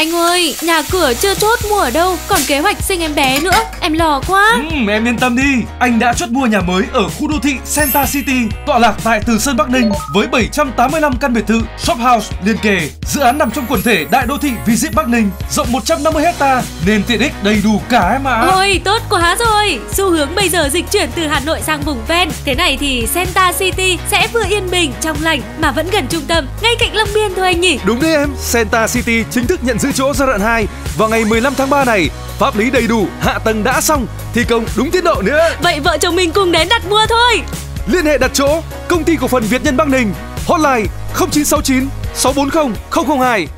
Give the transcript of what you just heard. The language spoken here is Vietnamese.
Anh ơi, nhà cửa chưa chốt mua ở đâu, còn kế hoạch sinh em bé nữa. Em lo quá. Ừ, em yên tâm đi, anh đã chốt mua nhà mới ở khu đô thị Center City, tọa lạc tại Từ Sơn Bắc Ninh với 785 căn biệt thự, shop house liên kề. Dự án nằm trong quần thể đại đô thị Visit Bắc Ninh, rộng 150 hecta nên tiện ích đầy đủ cả em ạ. Ôi, tốt quá rồi. Xu hướng bây giờ dịch chuyển từ Hà Nội sang vùng ven. Thế này thì Center City sẽ vừa yên bình, trong lành mà vẫn gần trung tâm, ngay cạnh anh nhỉ. Đúng đấy em, Center City chính thức nhận giữ chỗ giai đoạn 2 vào ngày 15 tháng 3 này. Pháp lý đầy đủ, hạ tầng đã xong, thi công đúng tiến độ nữa. Vậy vợ chồng mình cùng đến đặt mua thôi. Liên hệ đặt chỗ, công ty cổ phần Việt Nhân Bắc Ninh, hotline 0969 640 002